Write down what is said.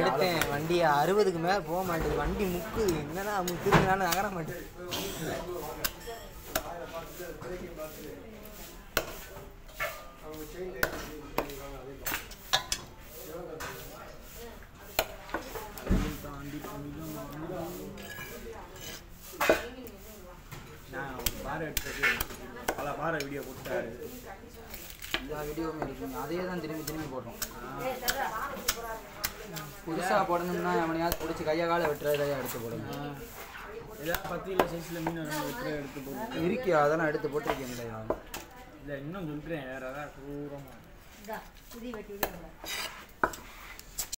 விட்டேன் வண்டியை அறுபதுக்கு மேலே போக மாட்டேங்குது வண்டி முக்குது என்னன்னா திரும்பினாலும் நகர மாட்டேங்குது நான் பாறை எடுத்தது பல பாறை வீடியோ கொடுத்தாரு எல்லா வீடியோவுமே இருக்குங்க அதே தான் திரும்பி திரும்பி போடுறோம் புதுசாக போடணும்னா எவனையாவது பிடிச்சி கையை காலை வெட்டுறதையா எடுத்து போடுங்க ஏதாவது பத்து கிலோ சைஸில் மீன் வெட்டுற எடுத்து போட்டு இருக்கே அதெல்லாம் எடுத்து போட்டிருக்கேன் இல்லை இன்னும் சொல்கிறேன் வேறு ஏதாவது தூரமாக